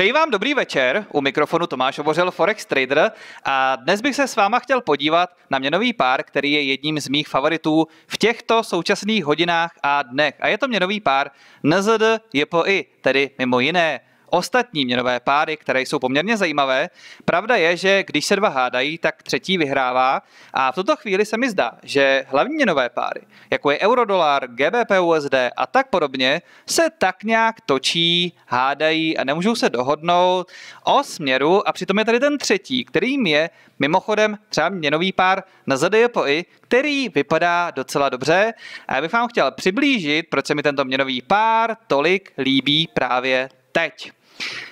Přeji vám dobrý večer, u mikrofonu Tomáš Obořil Forex Trader a dnes bych se s váma chtěl podívat na měnový pár, který je jedním z mých favoritů v těchto současných hodinách a dnech. A je to měnový pár NZD JPI, tedy mimo jiné ostatní měnové páry, které jsou poměrně zajímavé. Pravda je, že když se dva hádají, tak třetí vyhrává a v tuto chvíli se mi zdá, že hlavní měnové páry, jako je eurodolar, GBP USD a tak podobně, se tak nějak točí, hádají a nemůžou se dohodnout o směru a přitom je tady ten třetí, kterým je mimochodem třeba měnový pár na ZDJPI, který vypadá docela dobře a já bych vám chtěl přiblížit, proč se mi tento měnový pár tolik líbí právě teď.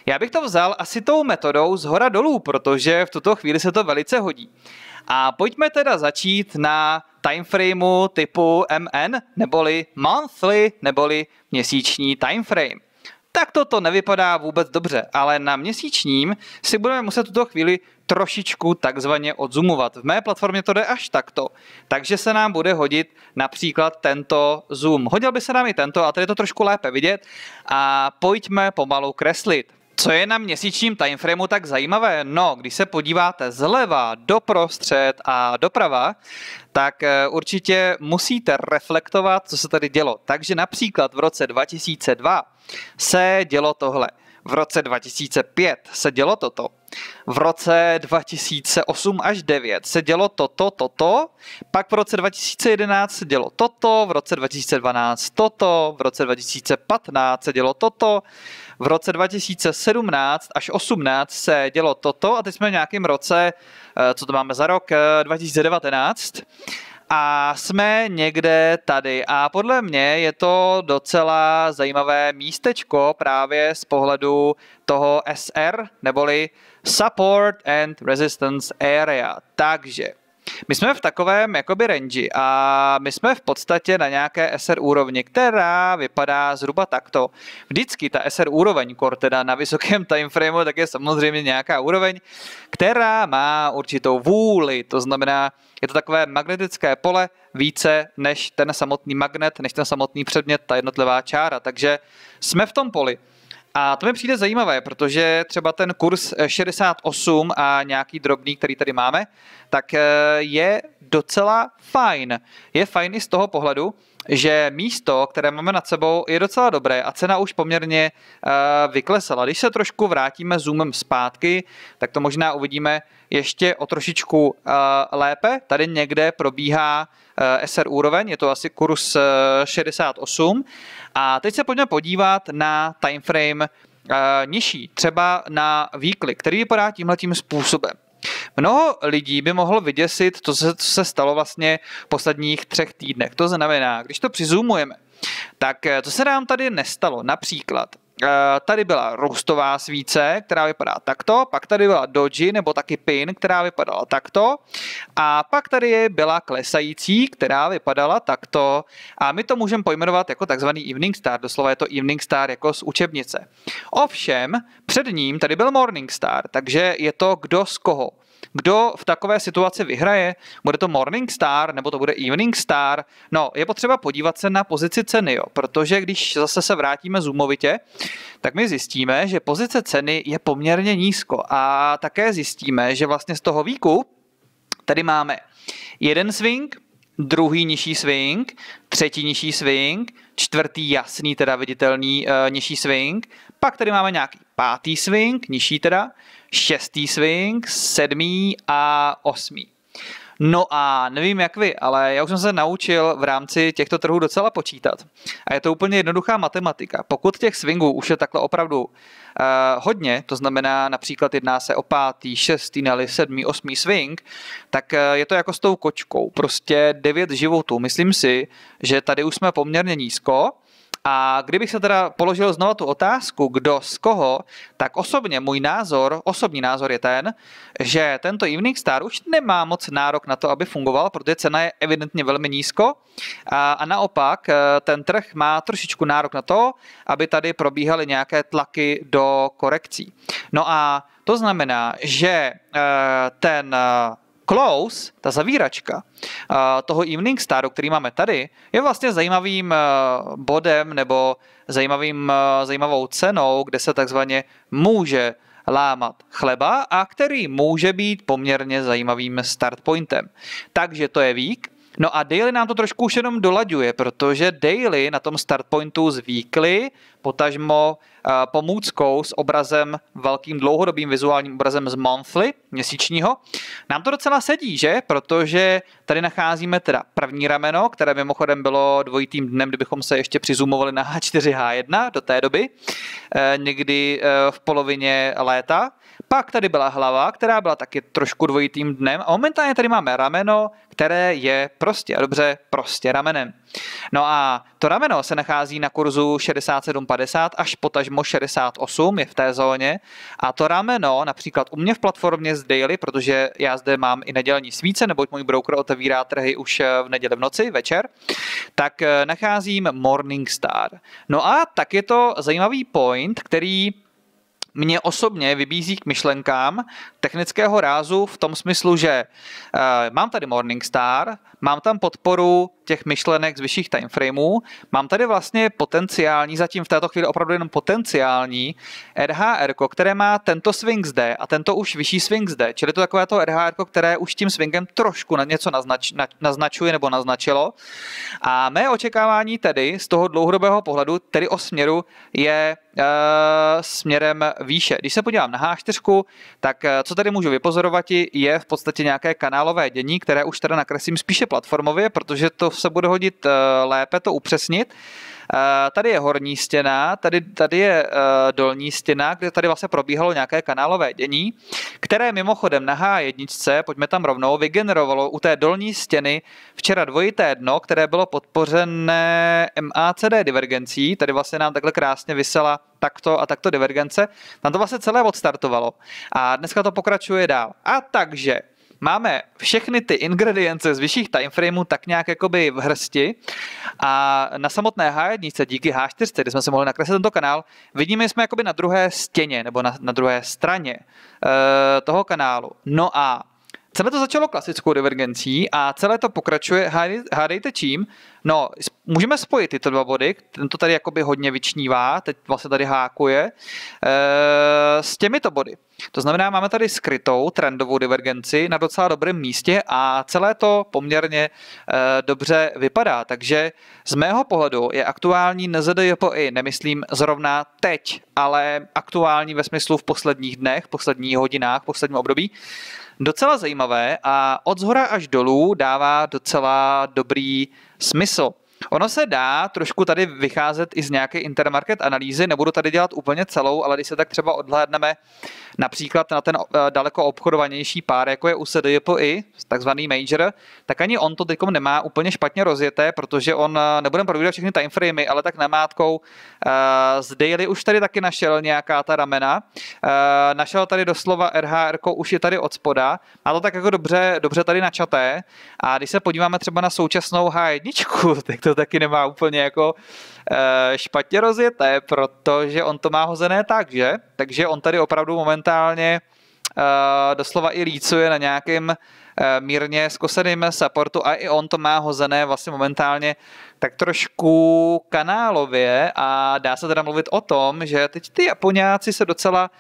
Já bych to vzal asi tou metodou z hora dolů, protože v tuto chvíli se to velice hodí. A pojďme teda začít na timeframeu typu MN, neboli monthly, neboli měsíční timeframe tak toto nevypadá vůbec dobře, ale na měsíčním si budeme muset tuto chvíli trošičku takzvaně odzumovat. V mé platformě to jde až takto, takže se nám bude hodit například tento zoom. Hodil by se nám i tento, a tady je to trošku lépe vidět a pojďme pomalu kreslit. Co je na měsíčním timeframeu tak zajímavé? No, když se podíváte zleva, doprostřed a doprava, tak eh, určitě musíte reflektovat, co se tady dělo. Takže například v roce 2002 se dělo tohle. V roce 2005 se dělo toto. V roce 2008 až 9 se dělo toto, toto, pak v roce 2011 se dělo toto, v roce 2012 toto, v roce 2015 se dělo toto, v roce 2017 až 18 se dělo toto a teď jsme v nějakém roce, eh, co to máme za rok, 2019 eh, a jsme někde tady. A podle mě je to docela zajímavé místečko právě z pohledu toho SR, neboli Support and Resistance Area. Takže my jsme v takovém jakoby range a my jsme v podstatě na nějaké SR úrovni, která vypadá zhruba takto. Vždycky ta SR úroveň, kor teda na vysokém timeframeu, tak je samozřejmě nějaká úroveň, která má určitou vůli, to znamená, je to takové magnetické pole více než ten samotný magnet, než ten samotný předmět, ta jednotlivá čára. Takže jsme v tom poli. A to mi přijde zajímavé, protože třeba ten kurz 68 a nějaký drobný, který tady máme, tak eh, je docela fajn. Je fajn i z toho pohledu, že místo, které máme nad sebou, je docela dobré a cena už poměrně uh, vyklesala. Když se trošku vrátíme zoomem zpátky, tak to možná uvidíme ještě o trošičku uh, lépe. Tady někde probíhá uh, SR úroveň, je to asi kurz uh, 68. A teď se pojďme podívat na timeframe nižší, třeba na weekly, který vypadá tímhletím způsobem. Mnoho lidí by mohlo vyděsit to, co se stalo vlastně v posledních třech týdnech. To znamená, když to přizumujeme, tak eh, co se nám tady nestalo? Například eh, tady byla růstová svíce, která vypadá takto, pak tady byla doji nebo taky pin, která vypadala takto a pak tady byla klesající, která vypadala takto a my to můžeme pojmenovat jako takzvaný evening star, doslova je to evening star jako z učebnice. Ovšem, před ním tady byl morning star, takže je to kdo z koho. Kdo v takové situaci vyhraje? Bude to Morning Star nebo to bude Evening Star? No, je potřeba podívat se na pozici ceny, jo, protože když zase se vrátíme zoomovitě, tak my zjistíme, že pozice ceny je poměrně nízko a také zjistíme, že vlastně z toho výku tady máme jeden swing, druhý nižší swing, třetí nižší swing, čtvrtý jasný, teda viditelný uh, nižší swing, pak tady máme nějaký pátý swing, nižší teda, šestý swing, sedmý a osmý. No a nevím jak vy, ale já už jsem se naučil v rámci těchto trhů docela počítat. A je to úplně jednoduchá matematika. Pokud těch swingů už je takhle opravdu uh, hodně, to znamená například jedná se o pátý, šestý, nebo sedmý, osmý swing, tak uh, je to jako s tou kočkou. Prostě devět životů. Myslím si, že tady už jsme poměrně nízko a kdybych se teda položil znovu tu otázku, kdo z koho, tak osobně můj názor, osobní názor je ten, že tento Evening Star už nemá moc nárok na to, aby fungoval, protože cena je evidentně velmi nízko a, a naopak eh, ten trh má trošičku nárok na to, aby tady probíhaly nějaké tlaky do korekcí. No a to znamená, že eh, ten Close, ta zavíračka toho Evening Staru, který máme tady, je vlastně zajímavým bodem nebo zajímavým, zajímavou cenou, kde se takzvaně může lámat chleba a který může být poměrně zajímavým start pointem. Takže to je vík. No a Daily nám to trošku už jenom dolaďuje, protože Daily na tom start pointu zvíkli, potažmo uh, pomůckou s obrazem, velkým dlouhodobým vizuálním obrazem z Monthly, měsíčního. Nám to docela sedí, že? Protože tady nacházíme teda první rameno, které mimochodem bylo dvojitým dnem, kdybychom se ještě přizumovali na H4H1 do té doby, eh, někdy eh, v polovině léta. Pak tady byla hlava, která byla taky trošku dvojitým dnem a momentálně tady máme rameno, které je prostě a dobře prostě ramenem. No a to rameno se nachází na kurzu 67,50 až potažmo 68, je v té zóně. A to rameno například u mě v platformě z Daily, protože já zde mám i nedělní svíce, neboť můj broker otevírá trhy už v neděli v noci, večer, tak eh, nacházím Morningstar. No a tak je to zajímavý point, který mě osobně vybízí k myšlenkám technického rázu v tom smyslu, že uh, mám tady Morningstar, mám tam podporu těch myšlenek z vyšších timeframeů, mám tady vlastně potenciální, zatím v této chvíli opravdu jenom potenciální RHR, které má tento swing zde a tento už vyšší swing zde, čili to takové to RHR, které už tím swingem trošku na něco naznač, na, naznačuje nebo naznačilo. A mé očekávání tedy z toho dlouhodobého pohledu, tedy o směru, je směrem výše. Když se podívám na H4, tak uh, co tady můžu vypozorovat, je v podstatě nějaké kanálové dění, které už teda nakreslím spíše platformově, protože to se bude hodit uh, lépe to upřesnit. Tady je horní stěna, tady, tady je dolní stěna, kde tady vlastně probíhalo nějaké kanálové dění, které mimochodem na H1, pojďme tam rovnou, vygenerovalo u té dolní stěny včera dvojité dno, které bylo podpořené MACD divergencí, tady vlastně nám takhle krásně vysela takto a takto divergence, tam to vlastně celé odstartovalo. A dneska to pokračuje dál. A takže máme všechny ty ingredience z vyšších timeframeů tak nějak jakoby v hrsti a na samotné H1 díky H4, kdy jsme si mohli nakreslit tento kanál, vidíme, jsme jakoby na druhé stěně nebo na, na druhé straně uh, toho kanálu. No a Celé to začalo klasickou divergencí a celé to pokračuje, hádejte čím? No, můžeme spojit tyto dva body, ten to tady jakoby hodně vyčnívá, teď vlastně tady hákuje, e, s těmito body. To znamená, máme tady skrytou trendovou divergenci na docela dobrém místě a celé to poměrně e, dobře vypadá. Takže z mého pohledu je aktuální NZDJPI, nemyslím zrovna teď, ale aktuální ve smyslu v posledních dnech, posledních hodinách, posledním období, docela zajímavé a od zhora až dolů dává docela dobrý smysl. Ono se dá trošku tady vycházet i z nějaké intermarket analýzy, nebudu tady dělat úplně celou, ale když se tak třeba odhlédneme například na ten eh, daleko obchodovanější pár, jako je u SDJPI, takzvaný major, tak ani on to teď nemá úplně špatně rozjeté, protože on, eh, nebudeme probírat všechny timeframey, ale tak namátkou uh, z daily už tady taky našel nějaká ta ramena, našel tady doslova RHR, už je tady od spoda, má to tak jako dobře, dobře tady načaté. A když se podíváme třeba na současnou H1, tak to taky nemá úplně jako uh, špatně rozjeté, protože on to má hozené tak, že? Takže on tady opravdu momentálně uh, doslova i lícuje na nějakém uh, mírně zkoseným supportu a i on to má hozené vlastně momentálně tak trošku kanálově a dá se teda mluvit o tom, že teď ty Japoniáci se docela uh,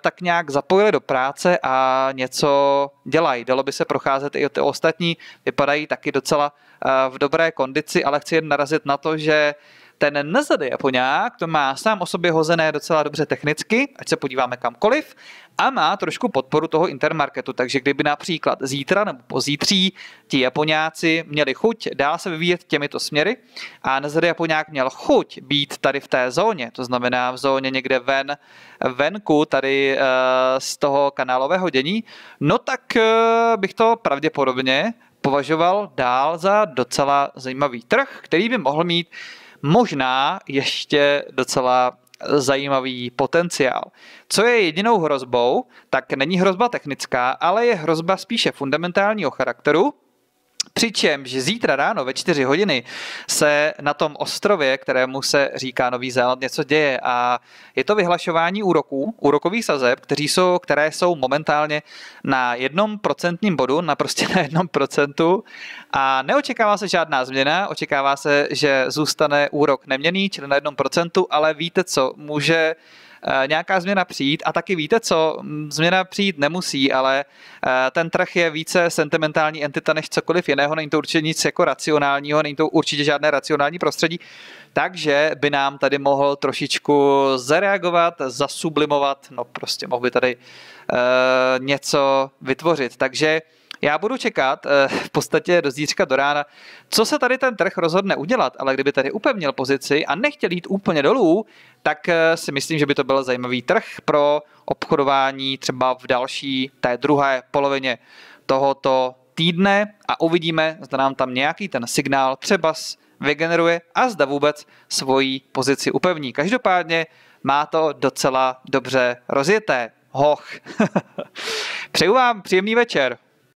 tak nějak zapojili do práce a něco dělají. Dalo by se procházet i ty ostatní, vypadají taky docela uh, v dobré kondici, ale chci jen narazit na to, že ten NZD Japoňák to má sám o sobě hozené docela dobře technicky, ať se podíváme kamkoliv, a má trošku podporu toho intermarketu, takže kdyby například zítra nebo pozítří ti Japoňáci měli chuť dál se vyvíjet těmito směry a NZD Japoňák měl chuť být tady v té zóně, to znamená v zóně někde ven, venku tady uh, z toho kanálového dění, no tak uh, bych to pravděpodobně považoval dál za docela zajímavý trh, který by mohl mít možná ještě docela zajímavý potenciál. Co je jedinou hrozbou, tak není hrozba technická, ale je hrozba spíše fundamentálního charakteru, Přičemž zítra ráno ve 4 hodiny se na tom ostrově, kterému se říká Nový Zéland, něco děje. A je to vyhlašování úroků, úrokových sazeb, kteří jsou, které jsou momentálně na jednom procentním bodu, na prostě na jednom procentu. A neočekává se žádná změna, očekává se, že zůstane úrok neměný, čili na jednom procentu, ale víte co, může nějaká změna přijít. A taky víte co, změna přijít nemusí, ale eh, ten trh je více sentimentální entita než cokoliv jiného, není to určitě nic jako racionálního, není to určitě žádné racionální prostředí, takže by nám tady mohl trošičku zareagovat, zasublimovat, no prostě mohl by tady uh, něco vytvořit. Takže já budu čekat eh, v podstatě do zítřka do rána, co se tady ten trh rozhodne udělat, ale kdyby tady upevnil pozici a nechtěl jít úplně dolů, tak eh, si myslím, že by to byl zajímavý trh pro obchodování třeba v další, té druhé polovině tohoto týdne a uvidíme, zda nám tam nějaký ten signál třeba vygeneruje a zda vůbec svoji pozici upevní. Každopádně má to docela dobře rozjeté. Hoch. Přeju vám příjemný večer.